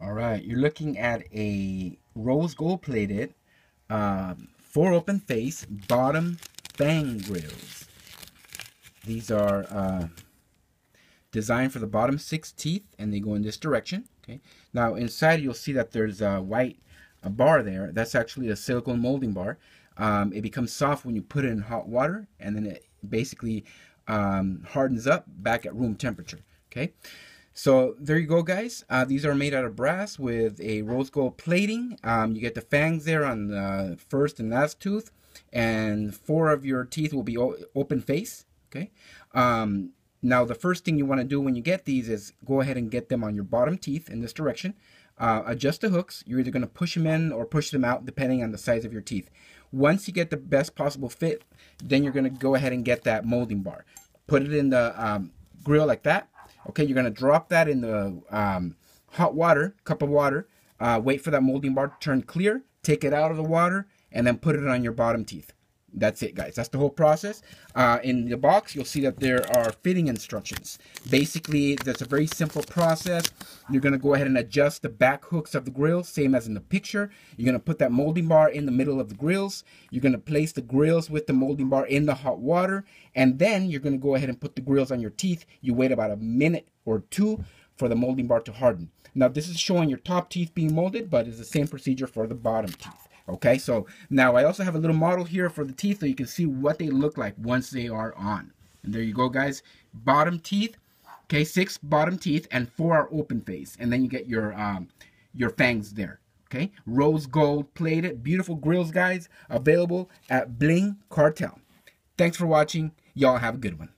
All right, you're looking at a rose gold plated, um, four open face, bottom fang grills. These are uh, designed for the bottom six teeth and they go in this direction. Okay. Now inside you'll see that there's a white a bar there. That's actually a silicone molding bar. Um, it becomes soft when you put it in hot water and then it basically um, hardens up back at room temperature. Okay. So there you go, guys. Uh, these are made out of brass with a rose gold plating. Um, you get the fangs there on the first and last tooth, and four of your teeth will be open face. Okay. Um, now the first thing you want to do when you get these is go ahead and get them on your bottom teeth in this direction. Uh, adjust the hooks. You're either going to push them in or push them out depending on the size of your teeth. Once you get the best possible fit, then you're going to go ahead and get that molding bar. Put it in the um, grill like that Okay, you're to drop that in the um, hot water, cup of water. Uh, wait for that molding bar to turn clear. Take it out of the water and then put it on your bottom teeth. That's it, guys. That's the whole process. Uh, in the box, you'll see that there are fitting instructions. Basically, that's a very simple process. You're going to go ahead and adjust the back hooks of the grill, same as in the picture. You're going to put that molding bar in the middle of the grills. You're going to place the grills with the molding bar in the hot water. And then you're going to go ahead and put the grills on your teeth. You wait about a minute or two for the molding bar to harden. Now, this is showing your top teeth being molded, but it's the same procedure for the bottom teeth. Okay, so now I also have a little model here for the teeth so you can see what they look like once they are on. And there you go, guys. Bottom teeth, okay, six bottom teeth and four are open face. And then you get your, um, your fangs there. Okay, rose gold plated, beautiful grills, guys, available at Bling Cartel. Thanks for watching. Y'all have a good one.